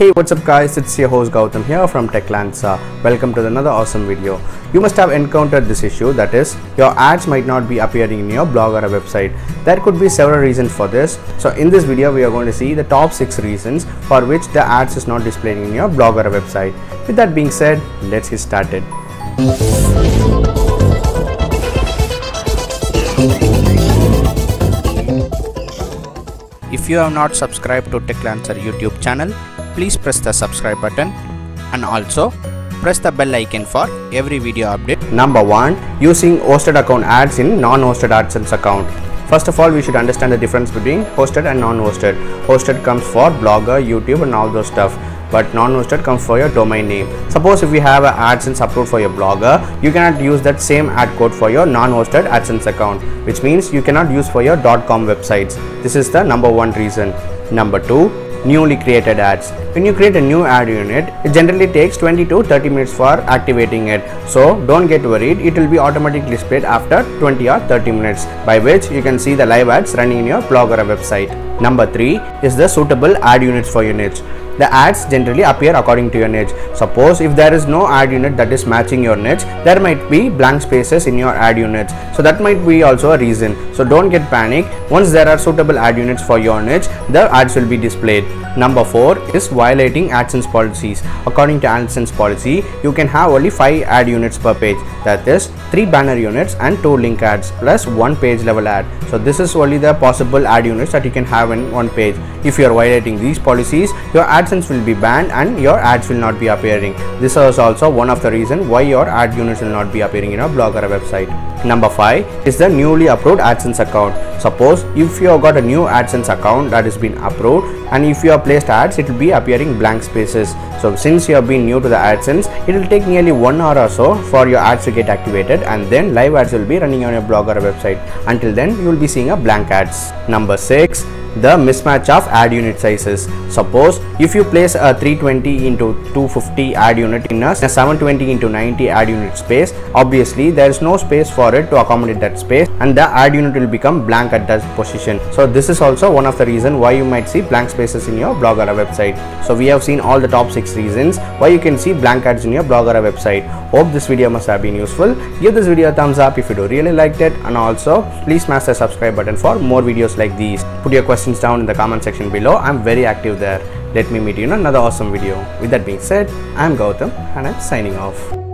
Hey what's up guys it's your host Ghautham here from Techlancer. Uh, welcome to another awesome video. You must have encountered this issue that is your ads might not be appearing in your blog or a website. There could be several reasons for this. So in this video we are going to see the top 6 reasons for which the ads is not displaying in your blog or a website. With that being said let's get started. If you have not subscribed to Techlancer YouTube channel, please press the subscribe button and also press the bell icon for every video update. Number 1. Using hosted account ads in non-hosted AdSense account. First of all, we should understand the difference between hosted and non-hosted. Hosted comes for Blogger, YouTube and all those stuff but non-hosted comes for your domain name. Suppose if you have an AdSense approved for your blogger, you cannot use that same ad code for your non-hosted AdSense account, which means you cannot use for your .com websites. This is the number one reason. Number two, newly created ads. When you create a new ad unit, it generally takes 20 to 30 minutes for activating it. So don't get worried, it will be automatically displayed after 20 or 30 minutes, by which you can see the live ads running in your blog or website. Number 3 is the suitable ad units for your niche the ads generally appear according to your niche. Suppose if there is no ad unit that is matching your niche, there might be blank spaces in your ad units. So that might be also a reason. So don't get panic. Once there are suitable ad units for your niche, the ads will be displayed. Number 4 is violating AdSense policies. According to AdSense policy, you can have only 5 ad units per page. That is 3 banner units and 2 link ads plus 1 page level ad. So this is only the possible ad units that you can have in one page. If you are violating these policies, your AdSense will be banned and your ads will not be appearing. This is also one of the reason why your ad units will not be appearing in a blog or a website. Number 5 is the newly approved AdSense account. Suppose if you have got a new AdSense account that has been approved and if you have placed ads it will be appearing blank spaces. So since you have been new to the AdSense it will take nearly 1 hour or so for your ads to get activated and then live ads will be running on your blog or website. Until then you will be seeing a blank ads. Number 6 the mismatch of ad unit sizes. Suppose if you place a 320 into 250 ad unit in a 720 into 90 ad unit space, obviously there is no space for it to accommodate that space and the ad unit will become blank at that position. So this is also one of the reason why you might see blank spaces in your blog or a website. So we have seen all the top 6 reasons why you can see blank ads in your blog or a website. Hope this video must have been useful. Give this video a thumbs up if you do really liked it and also please smash the subscribe button for more videos like these. Put your questions down in the comment section below. I'm very active there. Let me meet you in another awesome video. With that being said, I'm Ghautham and I'm signing off.